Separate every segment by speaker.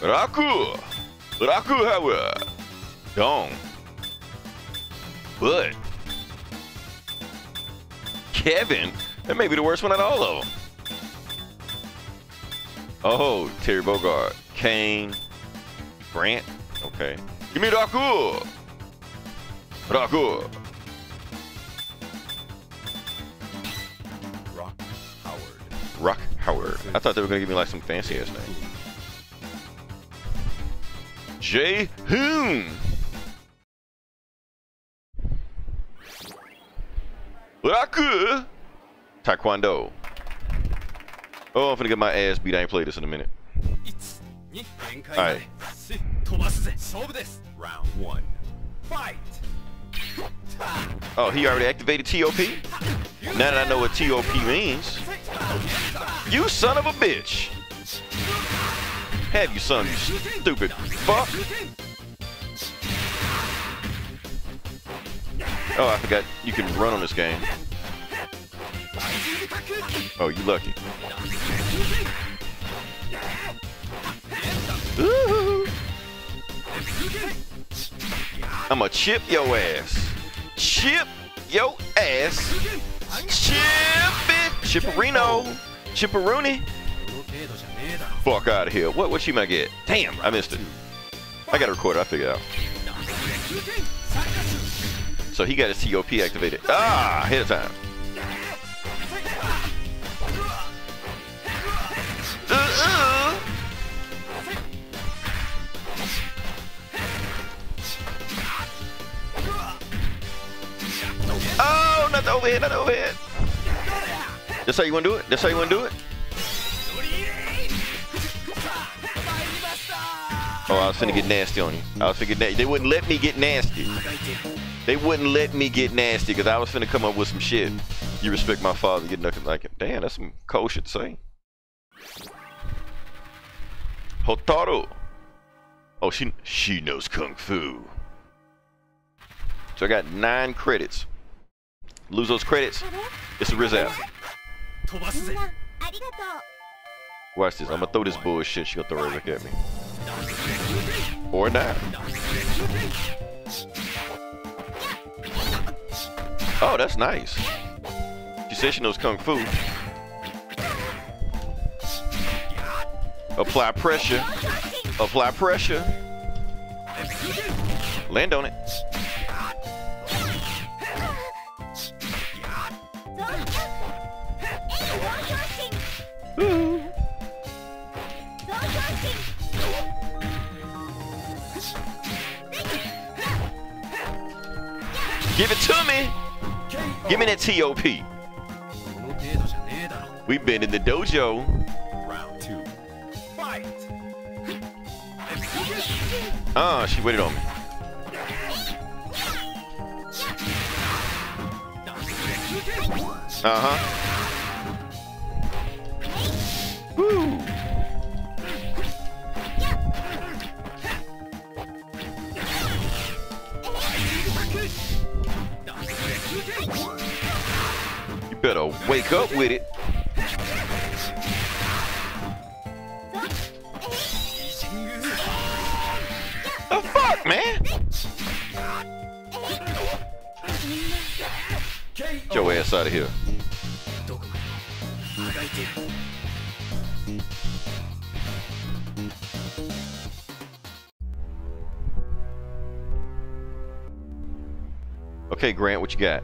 Speaker 1: Raku! Raku Power! Dong. But Kevin, that may be the worst one out of all of them. Oh, Terry Bogard, Kain, Grant. Okay, give me Raku. Raku.
Speaker 2: Rock Howard.
Speaker 1: Rock Howard. I thought they were gonna give me like some fancy ass name. Jae Hoon. Raku Taekwondo. Oh, I'm finna get my ass beat. I ain't played this in a minute.
Speaker 2: Alright. Round one. Fight.
Speaker 1: Oh, he already activated TOP? Now that I know what TOP means. You son of a bitch. Have you son, you stupid fuck. Oh, I forgot you can run on this game. Oh, you lucky. I'ma chip your ass. Chip your ass. Chip it. Chipperino. Chipperoonie fuck out of here. What, what she might get? Damn, I missed it. I got to record it. I figured out. So he got his TOP activated. Ah, hit time. Uh -uh. Oh, not the overhead, not the overhead. That's how you want to do it? That's how you want to do it? Oh, I was finna get nasty on you. I was finna get nasty. They wouldn't let me get nasty. They wouldn't let me get nasty because I was finna come up with some shit. You respect my father, get nothing like him. Damn, that's some cold shit to say. Hotaru. Oh, she she knows kung fu. So I got nine credits. Lose those credits. It's a Rizal. Watch this. I'm gonna throw this bullshit. She gonna throw it back at me. Or not. Oh, that's nice. She said she knows kung fu. Apply pressure. Apply pressure. Land on it. Give it to me. Give me that T.O.P. We've been in the dojo.
Speaker 2: Round two.
Speaker 1: Ah, she waited on me. Uh-huh. Wake up with it. The fuck, man? Get your ass out of here. Okay, Grant, what you got?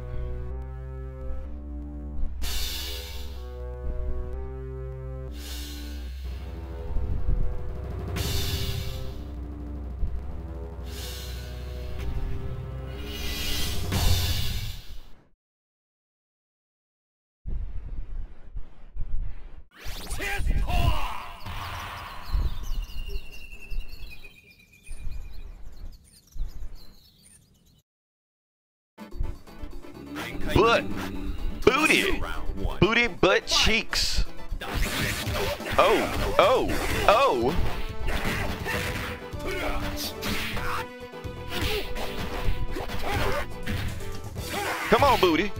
Speaker 1: Come on, booty.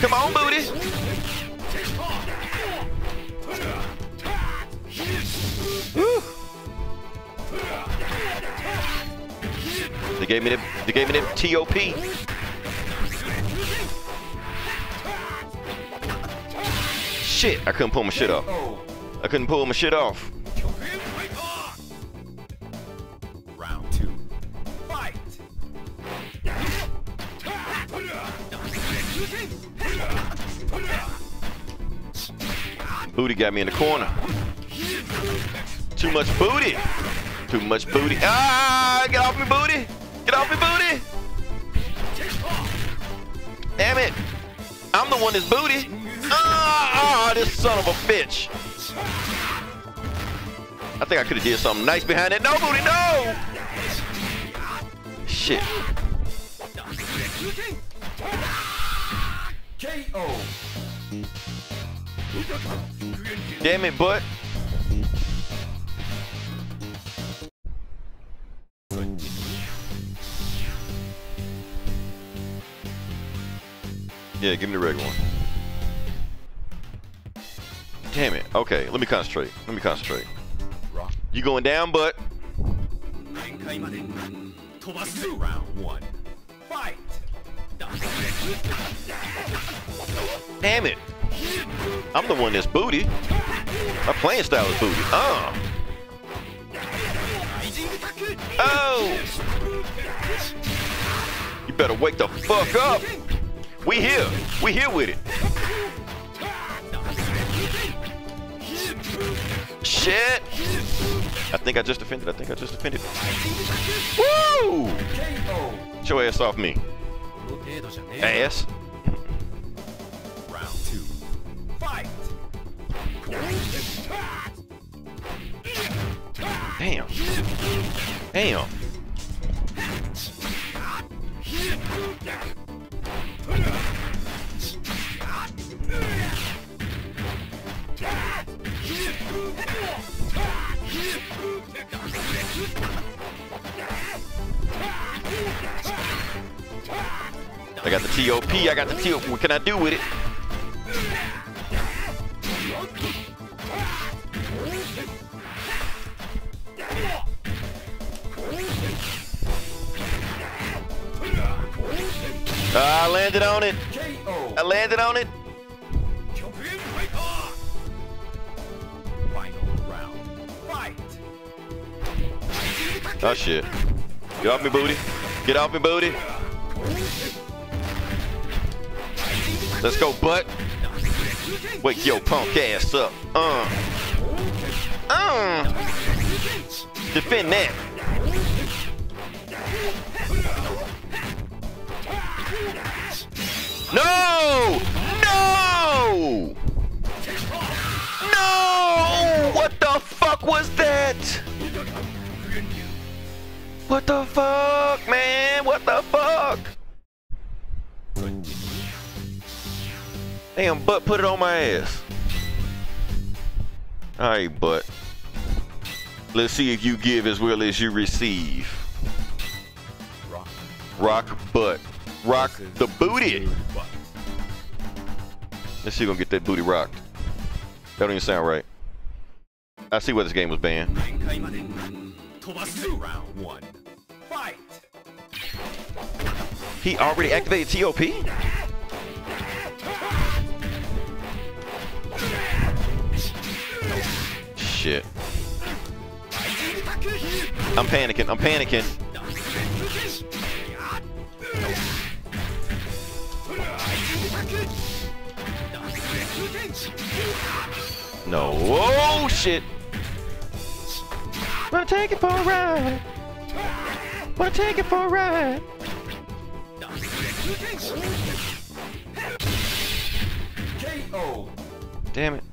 Speaker 1: Come on, booty. They gave me the they gave me the TOP. Shit, I couldn't pull my shit off. I couldn't pull my shit off. Booty got me in the corner. Too much booty. Too much booty. Ah, get off me, booty. Get off me, booty. Damn it. I'm the one that's booty. Ah, ah, this son of a bitch. I think I could have did something nice behind that. No, booty, no. Shit.
Speaker 2: KO!
Speaker 1: Damn it, butt. Yeah, give me the regular one. Damn it. Okay, let me concentrate. Let me concentrate. You going down, butt?
Speaker 2: Round one. Fight.
Speaker 1: Damn it. I'm the one that's booty. My playing style is booty. Uh. Oh! You better wake the fuck up! We here! We here with it! Shit! I think I just defended. I think I just defended. Woo! Show ass off me. Ass. Damn. Damn. I got the TOP. I got the TOP. What can I do with it? Uh, I landed on it. I landed on it. Oh shit. Get off me, booty. Get off me, booty. Let's go, butt. Wake your punk ass up. Uh. Uh. Defend that. No! No! No! What the fuck was that? What the fuck, man? What the fuck? Damn, butt put it on my ass. Alright, butt. Let's see if you give as well as you receive.
Speaker 2: Rock.
Speaker 1: Rock butt. Rock the booty. Let's see if we can get that booty rocked. That don't even sound right. I see why this game was banned.
Speaker 2: Round one. Fight.
Speaker 1: He already activated TOP? I'm panicking. I'm panicking. No. Oh, shit. Wanna take it for a ride. Wanna take it for a ride. Damn it.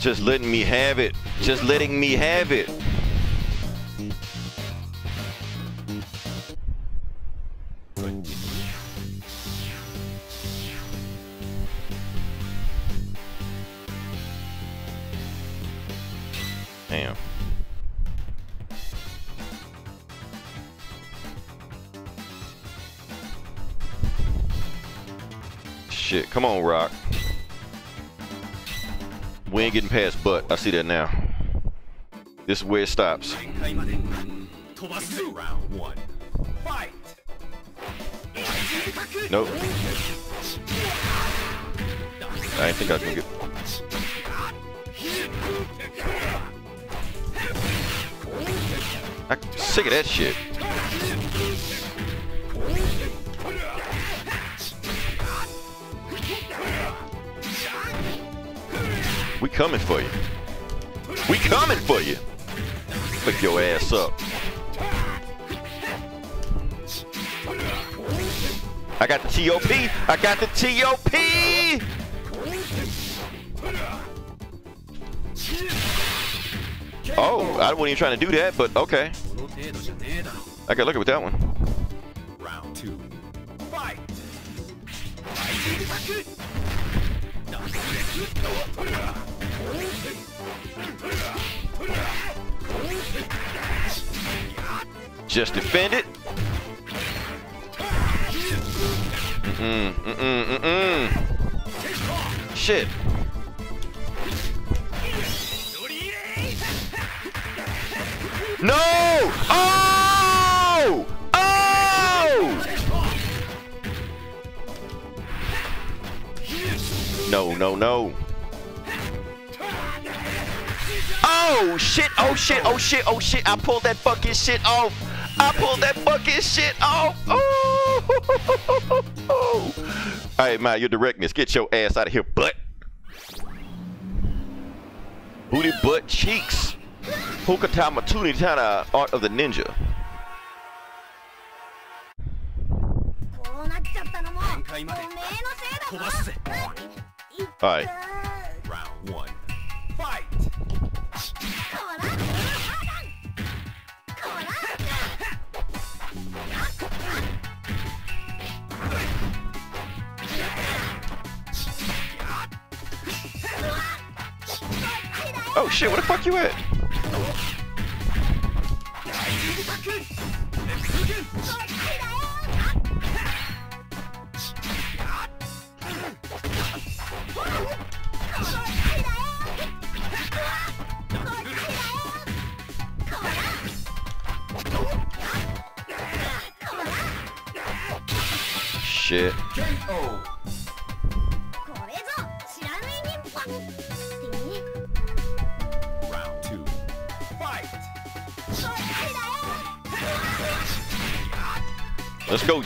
Speaker 1: Just letting me have it. Just letting me have it. see that now. This is where it stops. Nope. I think I can get. I'm sick of that shit. We coming for you. We coming for you. Pick your ass up. I got the TOP. I got the TOP. Oh, I wasn't even trying to do that, but okay. I got lucky with that one.
Speaker 2: Round two. Fight.
Speaker 1: Just defend it. Mm-mm, mm-mm, mm-mm. Shit. No! Oh! Oh! No, no, no. Oh shit, oh shit, oh shit, oh shit. I pulled that fucking shit off. I pulled that fucking shit off. Oh. All right, man, your directness. Get your ass out of here, butt. Booty butt cheeks. Hukatama Tuni Tana, art of the ninja. Alright.
Speaker 2: Round one.
Speaker 1: Oh shit, where the fuck you at?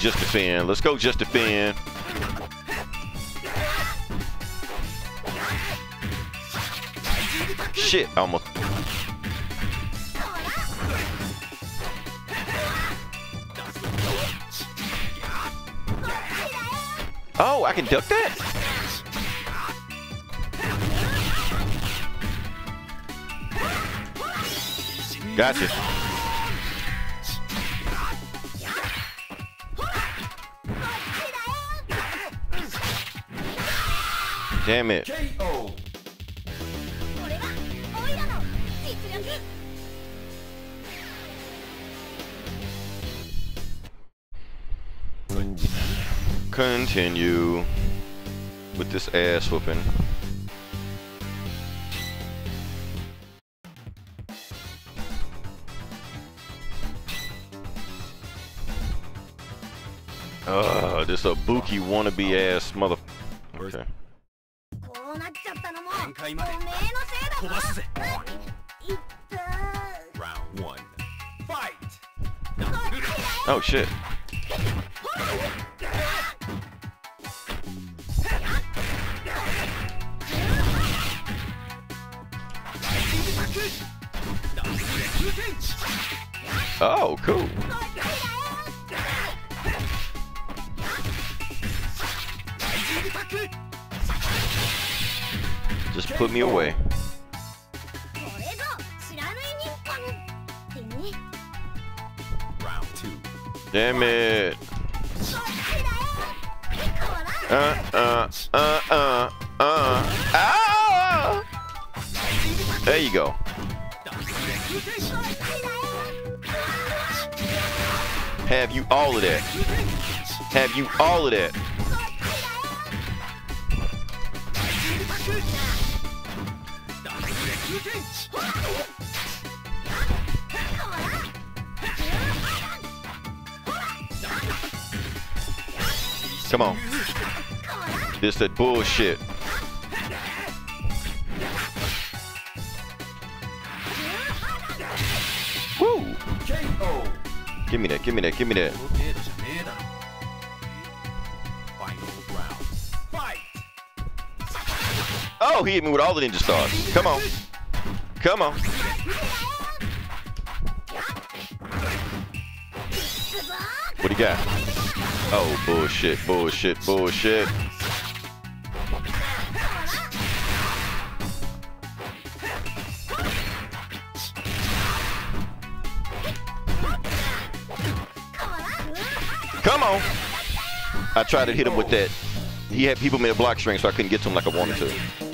Speaker 1: Just defend. Let's go just defend. Shit, I almost. Oh, I can duck that? Gotcha. damn it. Continue with this ass whooping. Ugh, this a bookie wannabe ass
Speaker 3: motherfucker.
Speaker 2: 飛ばすぜ
Speaker 3: いったー
Speaker 2: Round one. Fight!
Speaker 1: Oh shit. Oh, cool. Just put me away. Damn it. Uh, uh, uh, uh, uh. Ah! There you go. Have you all of that? Have you all of that? Come on. This that bullshit. Woo! Give me that, give me that, give me that. Oh, he hit me with all the ninja stars. Come on. Come on. What do you got? Oh, bullshit, bullshit, bullshit. Come on. I tried to hit him with that. He had people made a block string, so I couldn't get to him like I wanted to.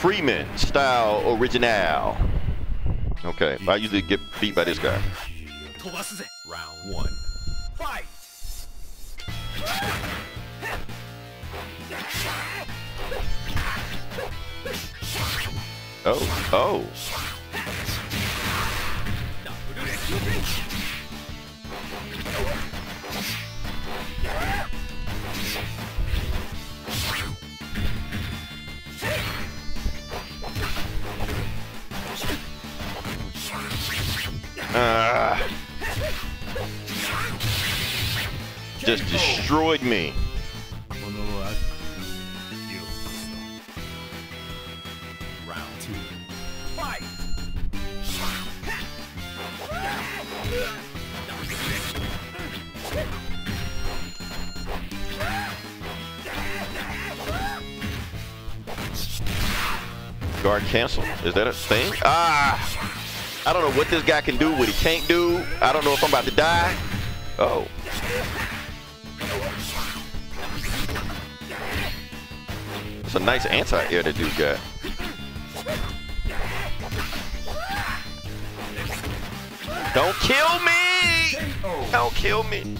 Speaker 1: Freeman style original. Okay, I usually get beat by this guy.
Speaker 2: Round one. Fight.
Speaker 1: Oh, oh. Uh, just destroyed me. Guard cancel. Is that a thing? Ah! I don't know what this guy can do, what he can't do. I don't know if I'm about to die. Oh. It's a nice anti-air that dude got. Don't kill me! Don't kill me.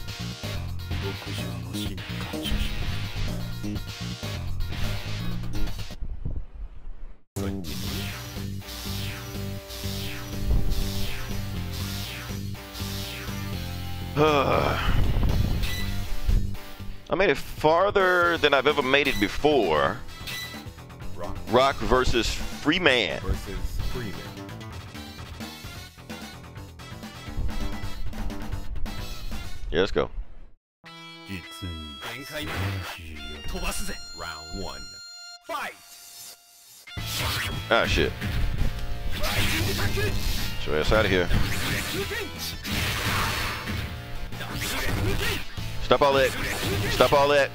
Speaker 1: it farther than I've ever made it before.
Speaker 2: Rock,
Speaker 1: Rock versus Freeman.
Speaker 2: Versus Freeman.
Speaker 1: Yeah, let's go.
Speaker 2: Round one. Fight.
Speaker 1: Ah shit. Show us out of here. Stop all that. Stop all that.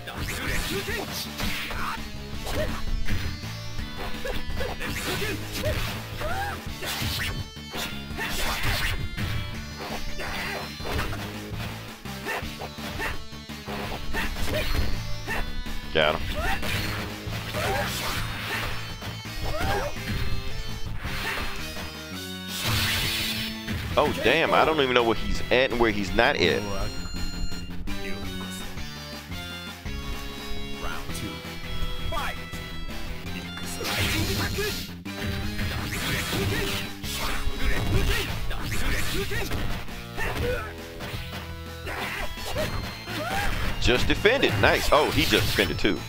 Speaker 1: Got him. Oh damn, I don't even know where he's at and where he's not at. Just defended. Nice. Oh, he just defended too.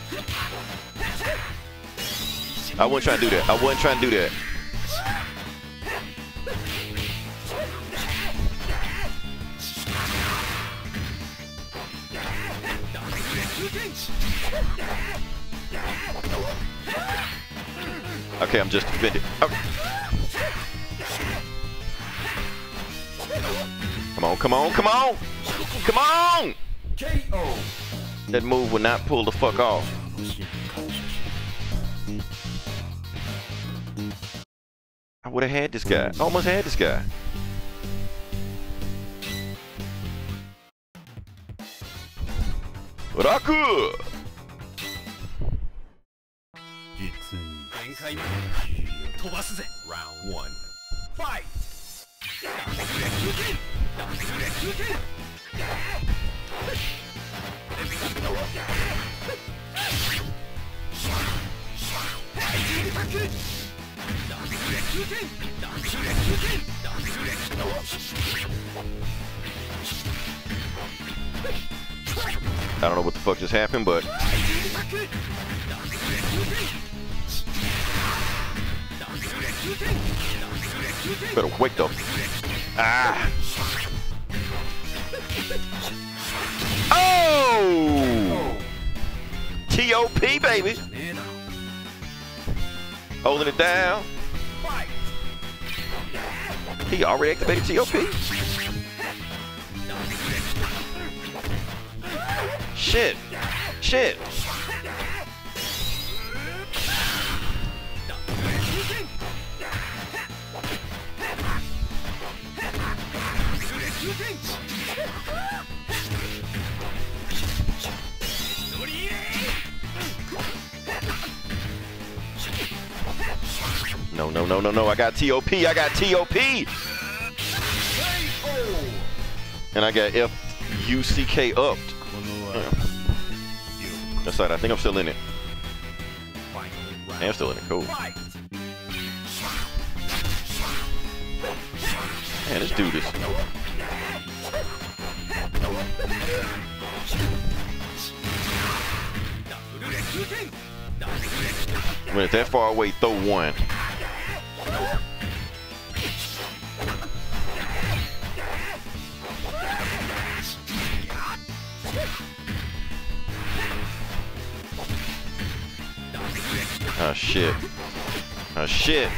Speaker 1: I wasn't trying to do that. I wasn't trying to do that. Okay, I'm just offended. Oh. Come on, come on, come on! Come on! That move will not pull the fuck off. I would have had this guy. I almost had this guy. Raku!
Speaker 2: に
Speaker 4: 限界まで飛ばすぜ Round 1 Fight! ダブル空転ダブル空転大重タックダブル空転ダブル空転ダブル
Speaker 1: I don't know what the fuck just happened, but Better wake up. Ah! Oh! T.O.P. baby! Holding it down. He already activated T.O.P. Shit! Shit! No, no, no, no, no. I got TOP. I got TOP. And I got F-U-C-K upped.
Speaker 2: Yeah.
Speaker 1: That's right. I think I'm still in it. I am still in it. Cool. Man, this dude is... When it's that far away, throw one. Oh shit. Oh shit.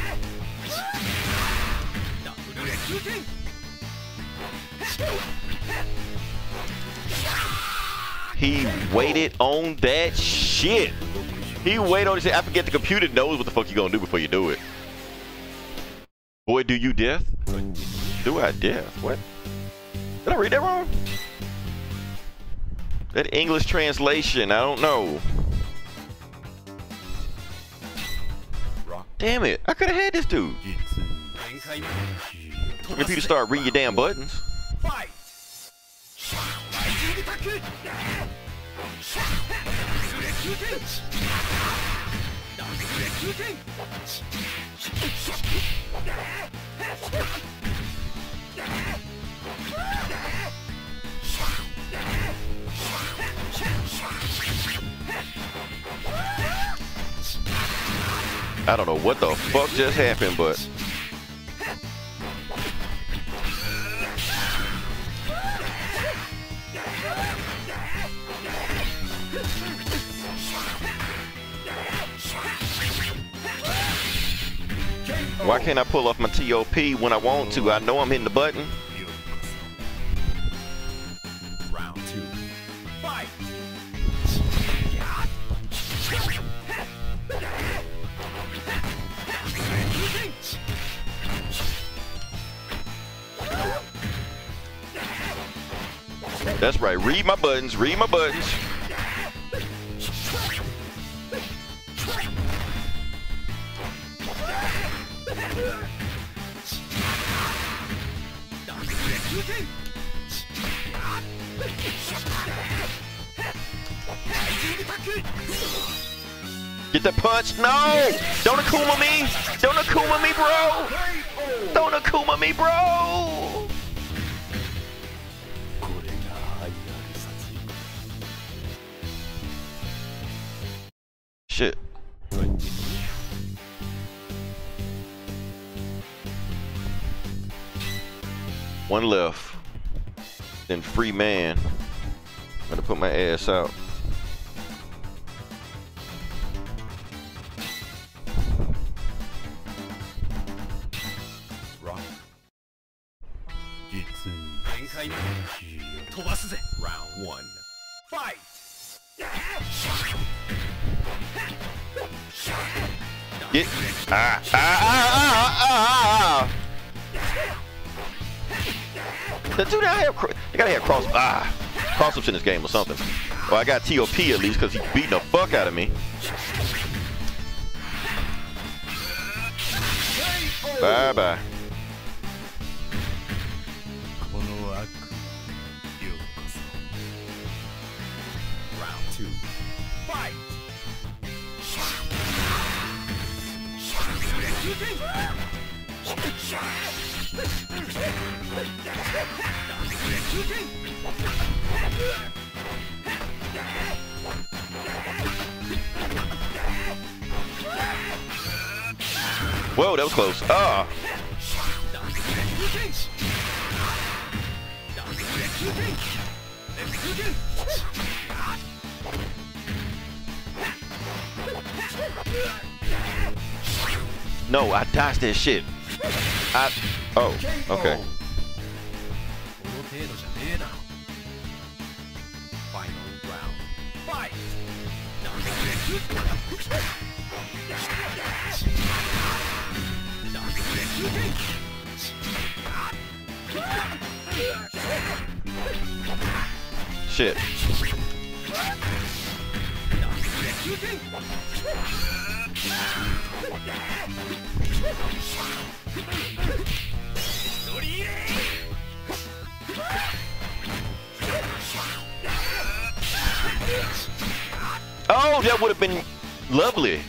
Speaker 1: He waited on that shit. He wait on it. I forget the computer knows what the fuck you gonna do before you do it. Boy, do you death? Do I death? What? Did I read that wrong? That English translation, I don't know. Damn it, I could have had this dude. Computer start reading your damn buttons.
Speaker 4: Fight!
Speaker 1: I don't know what the fuck just happened, but why can't I pull off my TOP when I want to? I know I'm hitting the button.
Speaker 4: Round two. Fight!
Speaker 1: That's right. Read my buttons. Read my buttons. Get the punch. No! Don't Akuma me! Don't Akuma me, bro! Don't Akuma me, bro! One left. Then Freeman. I'm gonna put my ass out.
Speaker 4: Rock. Round one. Fight!
Speaker 1: Get ah ah ah ah ah ah! ah. The dude they gotta have cross. Ah. cross-ups in this game or something. Well, I got TOP at least because he's beating the fuck out of me. Bye bye.
Speaker 2: こ
Speaker 1: Whoa, that was close. Ah. No, I dodged that shit. I. Oh, okay. Shit. Oh, that would have been lovely.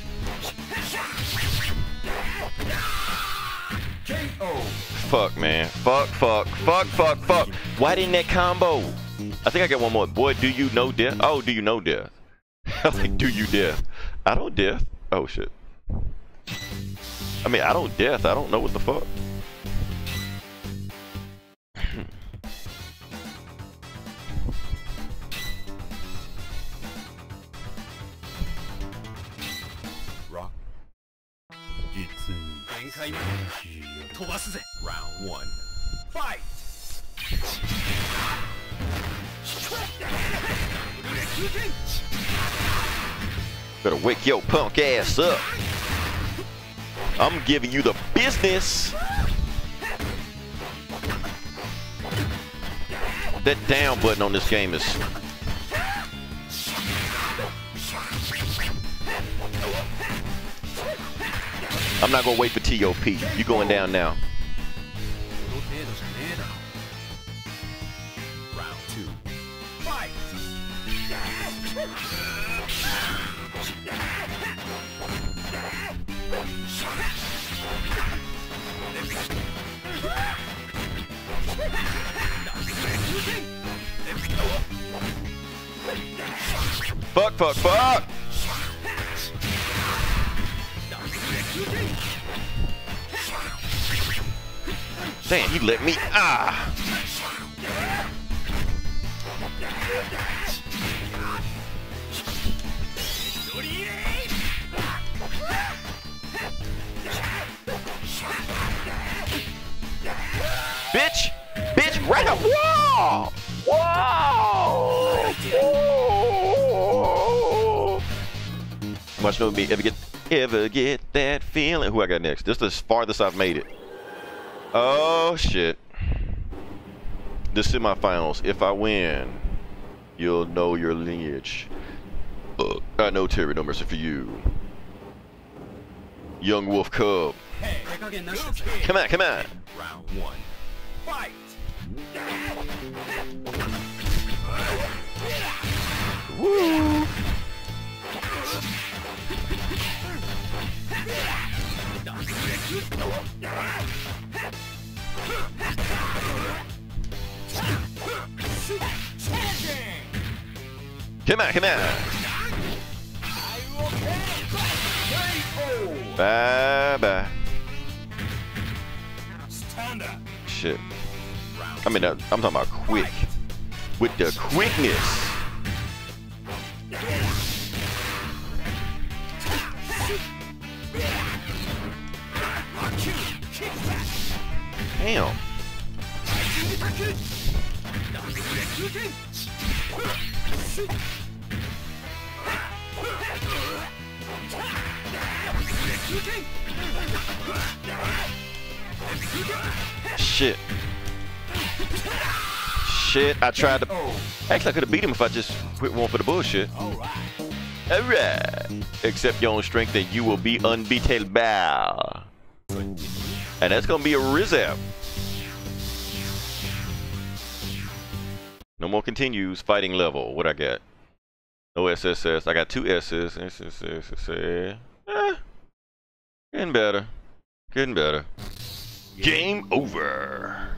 Speaker 1: Fuck, man. Fuck, fuck, fuck, fuck, fuck. Why didn't that combo? I think I got one more. Boy, do you know death? Oh, do you know death? I like, do you death? I don't death. Oh, shit. I mean, I don't death. I don't know what the fuck.
Speaker 2: に
Speaker 4: 限界まで
Speaker 2: しよ
Speaker 4: 飛ばすぜ Round one. Fight!
Speaker 1: Better wake your punk ass up. I'm giving you the business. That down button on this game is. I'm not going to wait for TOP. You going down now. Fuck, fuck, fuck! Damn, he let me. Ah! Bitch! Bitch, right up! Whoa! Whoa! Whoa! Know me ever get ever get that feeling. Who I got next? This is the farthest I've made it. Oh, shit. The semifinals. If I win, you'll know your lineage. I know Terry, no mercy for you. Young Wolf Cub.
Speaker 4: Hey,
Speaker 1: come on, come on.
Speaker 4: Round one. Fight.
Speaker 1: Woo! Come on, come on. Bye bye. Shit. I mean, uh, I'm talking about quick. With the quickness. Damn. Shit. shit. I tried to. Actually, I could have beat him if I just quit one for the bullshit. Alright. Alright. Accept your own strength and you will be unbeatable. And that's gonna be a Rizap. No more continues. Fighting level. What I got? No SSS. I got two S's. SSS. Eh. Getting better. Getting better. Game over.